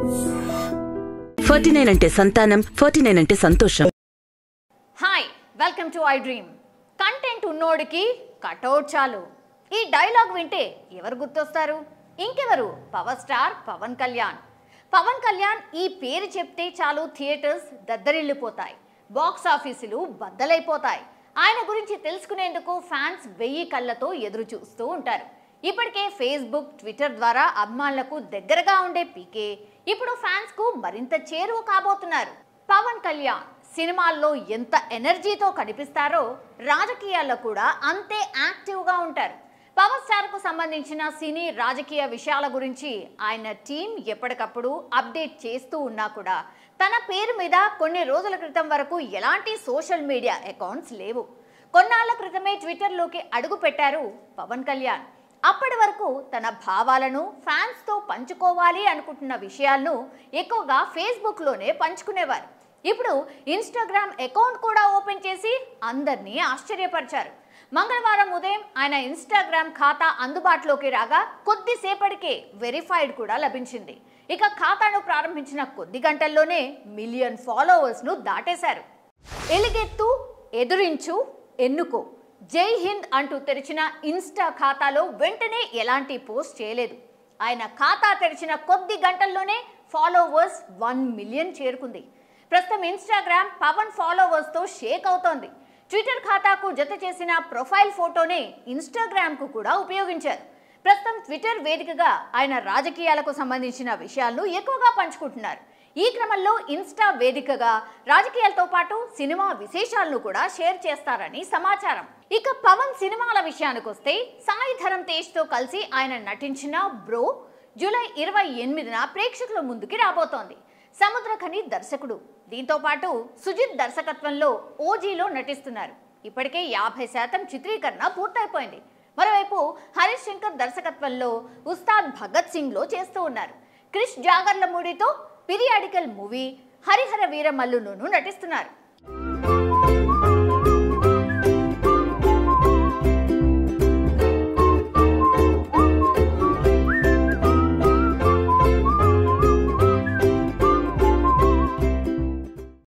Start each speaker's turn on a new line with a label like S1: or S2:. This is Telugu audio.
S1: ఫార్టీ నైన్ అంటే సంతానం ఫార్టీ నైన్ అంటే సంతోషం.
S2: Hi welcome to I dream content ఉన్నోడికి కటౌట్ చాలు. ఈ డైలాగ్ వింటే ఎవరు గుర్తొస్తారు? ఇంకెవరు? Power star Pawan Kalyan. Pawan Kalyan ఈ పేరు చెప్తే చాలు థియేటర్స్ దద్దరిల్లిపోతాయి. బాక్స్ ఆఫీసులు బద్దలైపోతాయి. ఆయన గురించి తెలుసుకునేందుకు ఫ్యాన్స్ వెయ్యి కళ్ళతో ఎదురు చూస్తూ ఉంటారు. ఇప్పటికే ఫేస్బుక్ ట్విట్టర్ ద్వారా అభిమానులకు దగ్గరగా ఉండే పీకే ఇప్పుడు ఫ్యాన్స్కు మరింత చేరువ కాబోతున్నారు. పవన్ కళ్యాణ్ సినిమాల్లో ఎంత ఎనర్జీతో కనిపిస్తారో రాజకీయాల్లో కూడా అంతే యాక్టివ్గా ఉంటారు. పవర్ స్టార్కు సంబంధించిన సినీ రాజకీయ విషయాల గురించి ఆయన టీం ఎప్పటికప్పుడు అప్డేట్ చేస్తూ ఉన్నా కూడా తన పేరు మీద కొన్ని రోజుల క్రితం వరకు ఎలాంటి సోషల్ మీడియా అకౌంట్స్ లేవు. కొన్నాళ్ళ క్రితమే ట్విట్టర్లోకి అడుగు పెట్టారు పవన్ కళ్యాణ్. అప్పటి వరకు తన భావాలను ఫ్యాన్స్తో పంచుకోవాలి అనుకుంటున్న విషయాలను ఎక్కువగా ఫేస్బుక్లోనే పంచుకునేవారు. ఇప్పుడు ఇన్స్టాగ్రామ్ అకౌంట్ కూడా ఓపెన్ చేసి అందరినీ ఆశ్చర్యపరిచారు. మంగళవారం ఉదయం ఆయన ఇన్స్టాగ్రామ్ ఖాతా అందుబాటులోకి రాగా కొద్దిసేపటికే వెరిఫైడ్ కూడా లభించింది. ఇక ఖాతాను ప్రారంభించిన కొద్ది గంటల్లోనే మిలియన్ ఫాలోవర్స్ను దాటేశారు. ఎలుగెత్తు ఎదురించు ఎన్నుకో. జై హింద్ అంటూ తెరిచిన ఇన్స్టా ఖాతాలో వెంటనే ఎలాంటి పోస్ట్ చేయలేదు. ఆయన ఖాతా తెరిచిన కొద్ది గంటల్లోనే ఫాలోవర్స్ వన్ మిలియన్ చేరుకుంది. ప్రస్తుతం ఇన్స్టాగ్రామ్ పవన్ ఫాలోవర్స్తో షేక్ అవుతోంది. ట్విట్టర్ ఖాతాకు జత చేసిన ప్రొఫైల్ ఫోటోనే ఇన్స్టాగ్రామ్కు కూడా ఉపయోగించారు. ప్రస్తుతం ట్విట్టర్ వేదికగా ఆయన రాజకీయాలకు సంబంధించిన విషయాలను ఎక్కువగా పంచుకుంటున్నారు. ఈ క్రమంలో ఇన్స్టా వేదికగా రాజకీయాలతో పాటు సినిమా విశేషాలను కూడా షేర్ చేస్తారని సమాచారం. ఇక పవన్ సినిమాల విషయానికి వస్తే సాయి ధరం తేజ్తో కలిసి ఆయన నటించిన బ్రో జూలై ఇరవై ఎనిమిదిన ప్రేక్షకుల ముందుకి రాబోతోంది. సముద్రఖని దర్శకుడు. దీంతో పాటు సుజిత్ దర్శకత్వంలో ఓజీలో నటిస్తున్నారు. ఇప్పటికే యాభై శాతం చిత్రీకరణ పూర్తయిపోయింది. మరోవైపు హరీష్ శంకర్ దర్శకత్వంలో ఉస్తాద్ భగత్ సింగ్లో చేస్తూ ఉన్నారు. క్రిష్ జాగర్లమూడితో పీరియాడికల్ మూవీ హరిహర వీరమల్లులోనూ నటిస్తున్నారు.